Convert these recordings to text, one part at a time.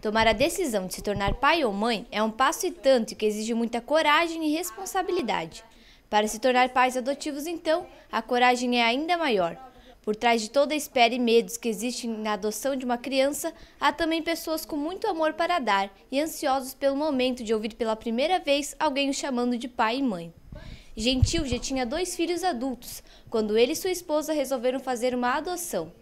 Tomar a decisão de se tornar pai ou mãe é um passo e tanto que exige muita coragem e responsabilidade. Para se tornar pais adotivos, então, a coragem é ainda maior. Por trás de toda a espera e medos que existem na adoção de uma criança, há também pessoas com muito amor para dar e ansiosos pelo momento de ouvir pela primeira vez alguém o chamando de pai e mãe. Gentil já tinha dois filhos adultos quando ele e sua esposa resolveram fazer uma adoção.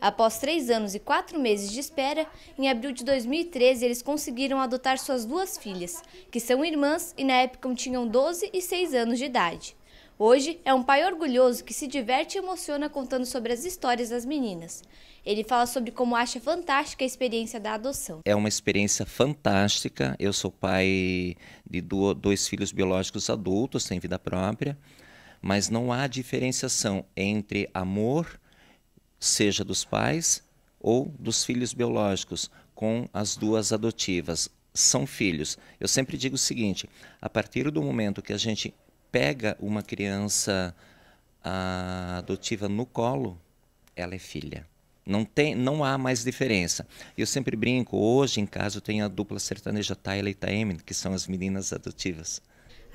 Após três anos e quatro meses de espera, em abril de 2013 eles conseguiram adotar suas duas filhas, que são irmãs e na época tinham 12 e 6 anos de idade. Hoje é um pai orgulhoso que se diverte e emociona contando sobre as histórias das meninas. Ele fala sobre como acha fantástica a experiência da adoção. É uma experiência fantástica. Eu sou pai de dois filhos biológicos adultos, sem vida própria, mas não há diferenciação entre amor seja dos pais ou dos filhos biológicos, com as duas adotivas. São filhos. Eu sempre digo o seguinte: a partir do momento que a gente pega uma criança adotiva no colo, ela é filha. Não, tem, não há mais diferença. Eu sempre brinco, hoje em casa eu tenho a dupla sertaneja Tayla e Taemin, que são as meninas adotivas.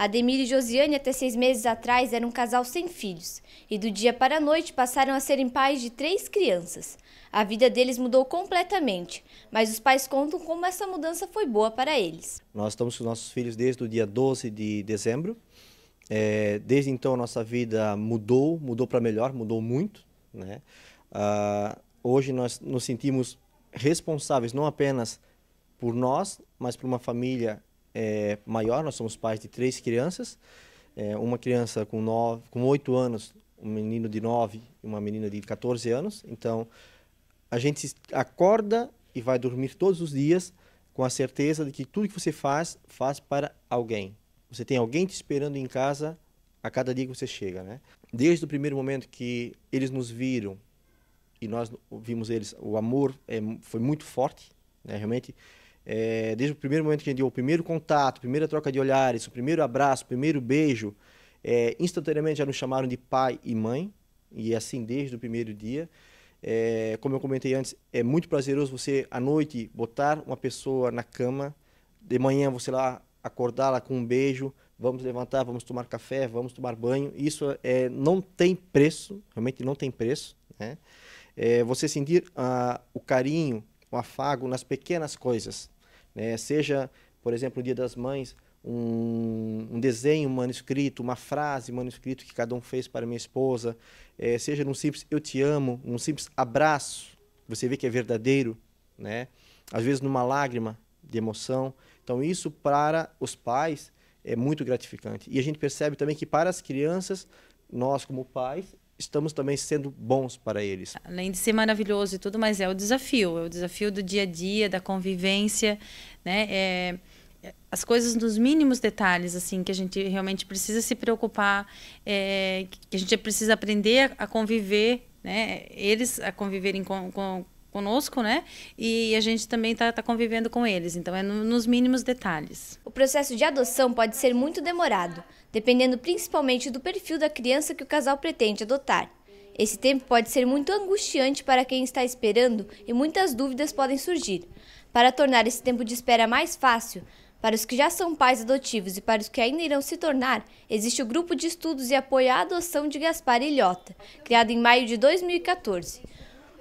Ademir e Josiane, até seis meses atrás, eram um casal sem filhos e do dia para a noite passaram a serem pais de três crianças. A vida deles mudou completamente, mas os pais contam como essa mudança foi boa para eles. Nós estamos com nossos filhos desde o dia 12 de dezembro. É, desde então, nossa vida mudou, mudou para melhor, mudou muito. Né? Ah, hoje nós nos sentimos responsáveis não apenas por nós, mas por uma família é, maior, nós somos pais de três crianças, é, uma criança com, nove, com 8 anos, um menino de 9 e uma menina de 14 anos. Então, a gente acorda e vai dormir todos os dias com a certeza de que tudo que você faz, faz para alguém. Você tem alguém te esperando em casa a cada dia que você chega, né? Desde o primeiro momento que eles nos viram e nós vimos eles, o amor é, foi muito forte, né? Realmente é, desde o primeiro momento que a gente deu o primeiro contato, a primeira troca de olhares, o primeiro abraço, o primeiro beijo, é, instantaneamente já nos chamaram de pai e mãe, e assim desde o primeiro dia. É, como eu comentei antes, é muito prazeroso você à noite botar uma pessoa na cama, de manhã você lá acordá-la com um beijo, vamos levantar, vamos tomar café, vamos tomar banho. Isso é, não tem preço, realmente não tem preço. Né? É, você sentir ah, o carinho, o afago nas pequenas coisas. Né? Seja, por exemplo, no Dia das Mães, um, um, desenho manuscrito, uma frase manuscrito que cada um fez para minha esposa, é, seja num simples eu te amo, num simples abraço, você vê que é verdadeiro, né? Às vezes numa lágrima de emoção. Então isso para os pais é muito gratificante. E a gente percebe também que para as crianças, nós como pais estamos também sendo bons para eles. Além de ser maravilhoso e tudo, mas é o desafio, é o desafio do dia a dia, da convivência, né? É, as coisas nos mínimos detalhes, assim, que a gente realmente precisa se preocupar, é, que a gente precisa aprender a, conviver, né? Eles a conviverem com, com conosco, né? E a gente também está tá convivendo com eles. Então, é no, nos mínimos detalhes. O processo de adoção pode ser muito demorado, dependendo principalmente do perfil da criança que o casal pretende adotar. Esse tempo pode ser muito angustiante para quem está esperando e muitas dúvidas podem surgir. Para tornar esse tempo de espera mais fácil, para os que já são pais adotivos e para os que ainda irão se tornar, existe o Grupo de Estudos e Apoio à Adoção de Gaspar Ilhota, criado em maio de 2014.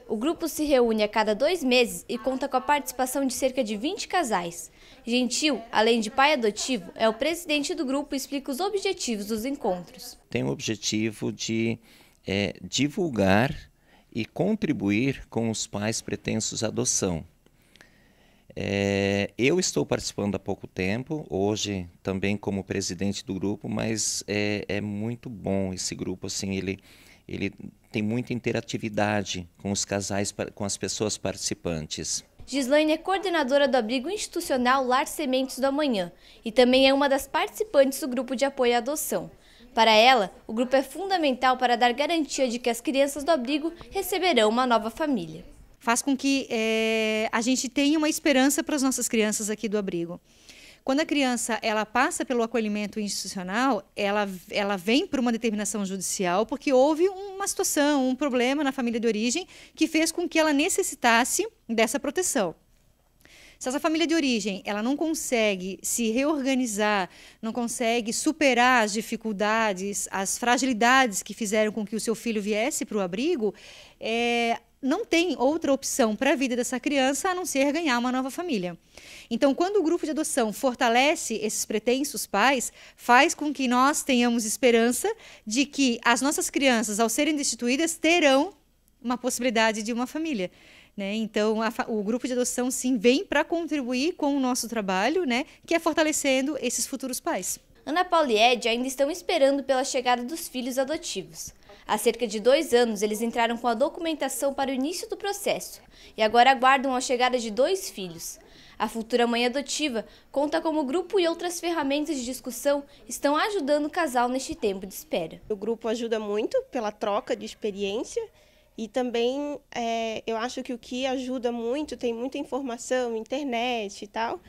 O grupo se reúne a cada dois meses e conta com a participação de cerca de 20 casais. Gentil, além de pai adotivo, é o presidente do grupo e explica os objetivos dos encontros. Tem o objetivo de é, divulgar e contribuir com os pais pretensos à adoção. É, eu estou participando há pouco tempo, hoje também como presidente do grupo, mas é, é muito bom esse grupo, assim, ele ele tem muita interatividade com os casais, com as pessoas participantes. Gislaine é coordenadora do abrigo institucional Lar Sementes do Amanhã e também é uma das participantes do grupo de apoio à adoção. Para ela, o grupo é fundamental para dar garantia de que as crianças do abrigo receberão uma nova família. Faz com que é, a gente tenha uma esperança para as nossas crianças aqui do abrigo. Quando a criança ela passa pelo acolhimento institucional, ela, ela vem por uma determinação judicial porque houve uma situação, um problema na família de origem que fez com que ela necessitasse dessa proteção. Se essa família de origem ela não consegue se reorganizar, não consegue superar as dificuldades, as fragilidades que fizeram com que o seu filho viesse para o abrigo, é, não tem outra opção para a vida dessa criança a não ser ganhar uma nova família. Então, quando o grupo de adoção fortalece esses pretensos pais, faz com que nós tenhamos esperança de que as nossas crianças, ao serem destituídas, terão uma possibilidade de uma família. Né? Então, a, o grupo de adoção, sim, vem para contribuir com o nosso trabalho, né? que é fortalecendo esses futuros pais. Ana Paula e Ed ainda estão esperando pela chegada dos filhos adotivos. Há cerca de dois anos, eles entraram com a documentação para o início do processo e agora aguardam a chegada de dois filhos. A futura mãe adotiva conta como o grupo e outras ferramentas de discussão estão ajudando o casal neste tempo de espera. O grupo ajuda muito pela troca de experiência e também é, eu acho que o que ajuda muito, tem muita informação, internet e tal,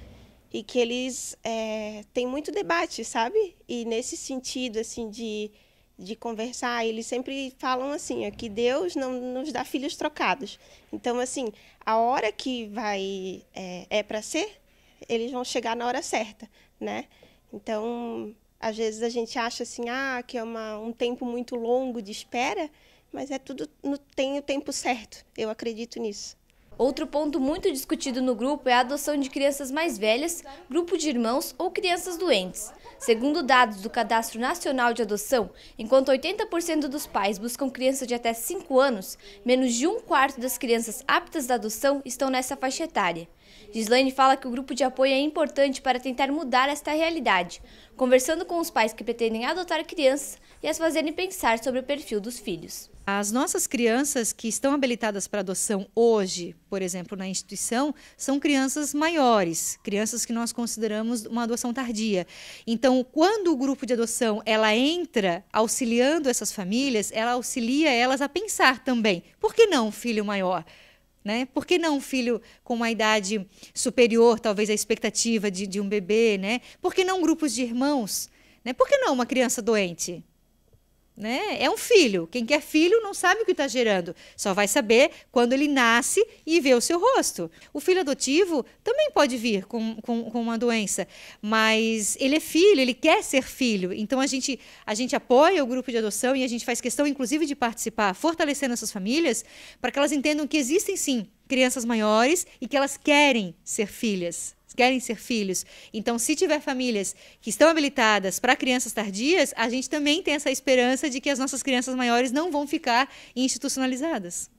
e que eles é, têm muito debate, sabe? E nesse sentido, assim, de de conversar, eles sempre falam assim, que Deus não nos dá filhos trocados. Então, assim, a hora que vai é, é para ser, eles vão chegar na hora certa, né? Então, às vezes a gente acha assim, ah, que é uma, um tempo muito longo de espera, mas é tudo no, tem o tempo certo. Eu acredito nisso. Outro ponto muito discutido no grupo é a adoção de crianças mais velhas, grupo de irmãos ou crianças doentes. Segundo dados do Cadastro Nacional de Adoção, enquanto 80% dos pais buscam crianças de até 5 anos, menos de um quarto das crianças aptas da adoção estão nessa faixa etária. Gislaine fala que o grupo de apoio é importante para tentar mudar esta realidade, conversando com os pais que pretendem adotar crianças e as fazerem pensar sobre o perfil dos filhos. As nossas crianças que estão habilitadas para adoção hoje, por exemplo, na instituição, são crianças maiores, crianças que nós consideramos uma adoção tardia. Então, quando o grupo de adoção ela entra auxiliando essas famílias, ela auxilia elas a pensar também. Por que não filho maior? Né? Por que não um filho com uma idade superior, talvez à expectativa de, de um bebê? Né? Por que não grupos de irmãos? Né? Por que não uma criança doente? Né? É um filho. Quem quer filho não sabe o que está gerando. Só vai saber quando ele nasce e vê o seu rosto. O filho adotivo também pode vir com, com, com uma doença, mas ele é filho, ele quer ser filho. Então a gente, a gente apoia o grupo de adoção e a gente faz questão, inclusive, de participar, fortalecendo essas famílias, para que elas entendam que existem sim crianças maiores e que elas querem ser filhas querem ser filhos. Então, se tiver famílias que estão habilitadas para crianças tardias, a gente também tem essa esperança de que as nossas crianças maiores não vão ficar institucionalizadas.